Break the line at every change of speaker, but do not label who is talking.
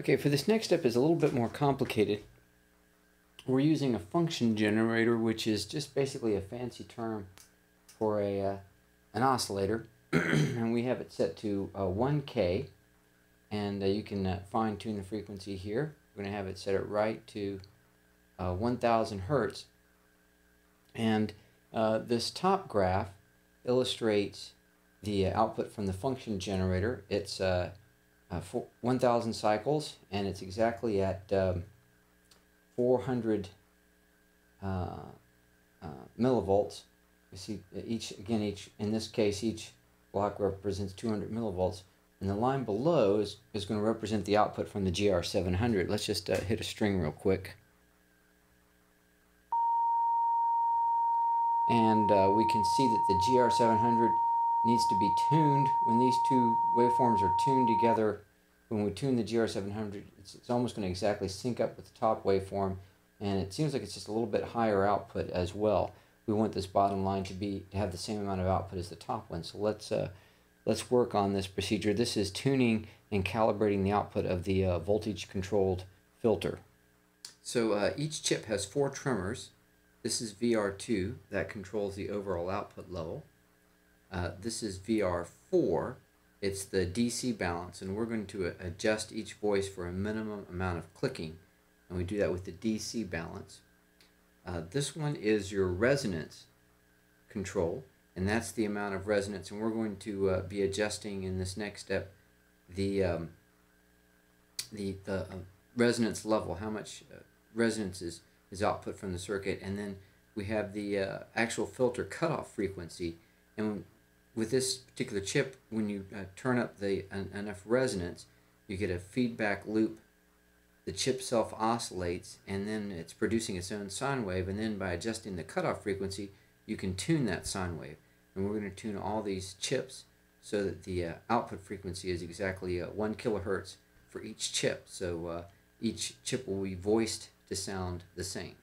Okay, for this next step is a little bit more complicated. We're using a function generator, which is just basically a fancy term for a uh, an oscillator, and we have it set to uh, 1K, and uh, you can uh, fine tune the frequency here. We're going to have it set it right to uh, 1000 hertz, and uh, this top graph illustrates the output from the function generator. It's uh, 1,000 cycles, and it's exactly at um, 400 uh, uh, millivolts. You see each, again, each in this case, each block represents 200 millivolts. And the line below is, is going to represent the output from the GR700. Let's just uh, hit a string real quick. And uh, we can see that the GR700 needs to be tuned. When these two waveforms are tuned together, when we tune the GR700, it's, it's almost going to exactly sync up with the top waveform, and it seems like it's just a little bit higher output as well. We want this bottom line to be to have the same amount of output as the top one. So let's uh, let's work on this procedure. This is tuning and calibrating the output of the uh, voltage controlled filter. So uh, each chip has four trimmers. This is VR2 that controls the overall output level. Uh, this is VR4, it's the DC balance, and we're going to adjust each voice for a minimum amount of clicking, and we do that with the DC balance. Uh, this one is your resonance control, and that's the amount of resonance, and we're going to uh, be adjusting in this next step the um, the, the uh, resonance level, how much uh, resonance is, is output from the circuit, and then we have the uh, actual filter cutoff frequency, and with this particular chip, when you uh, turn up the enough resonance, you get a feedback loop. The chip self oscillates, and then it's producing its own sine wave. And then by adjusting the cutoff frequency, you can tune that sine wave. And we're going to tune all these chips so that the uh, output frequency is exactly uh, one kilohertz for each chip. So uh, each chip will be voiced to sound the same.